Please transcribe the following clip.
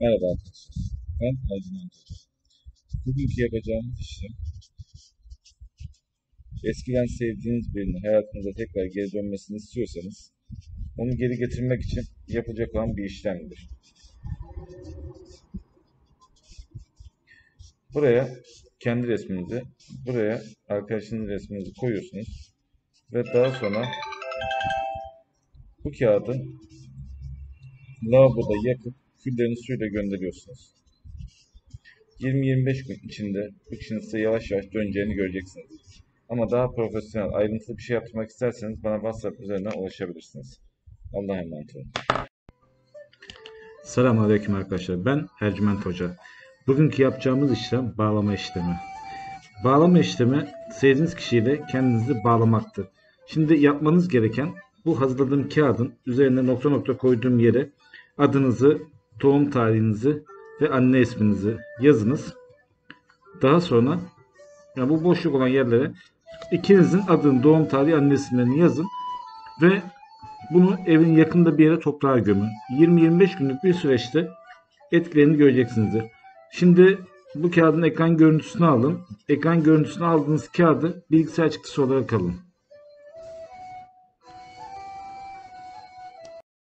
Merhaba arkadaşlar. Ben Ercüment Hoca. Bugünkü yapacağımız işlem eskiden sevdiğiniz birinin hayatınıza tekrar geri dönmesini istiyorsanız onu geri getirmek için yapılacak olan bir işlemdir. Buraya kendi resminizi, buraya arkadaşınızın resminizi koyuyorsunuz ve daha sonra bu kağıdı lavaboda yakıp küllerini suyla gönderiyorsunuz. 20-25 gün içinde bu yavaş yavaş döneceğini göreceksiniz. Ama daha profesyonel, ayrıntılı bir şey yaptırmak isterseniz bana WhatsApp üzerinden ulaşabilirsiniz. Allah'a emanet olun. Selamünaleyküm arkadaşlar. Ben Ercüment Hoca. Bugünkü yapacağımız işlem bağlama işlemi. Bağlama işlemi sevdiğiniz kişiyle kendinizi bağlamaktır. Şimdi yapmanız gereken bu hazırladığım kağıdın üzerine nokta nokta koyduğum yere adınızı, doğum tarihinizi ve anne isminizi yazınız. Daha sonra yani bu boşluk olan yerlere ikinizin adını, doğum tarihi, anne isimlerini yazın ve bunu evin yakında bir yere toprağa gömün. 20-25 günlük bir süreçte etkilerini göreceksinizdir. Şimdi bu kağıdın ekran görüntüsünü alın. Ekran görüntüsünü aldığınız kağıdı bilgisayar çıktısı olarak alın.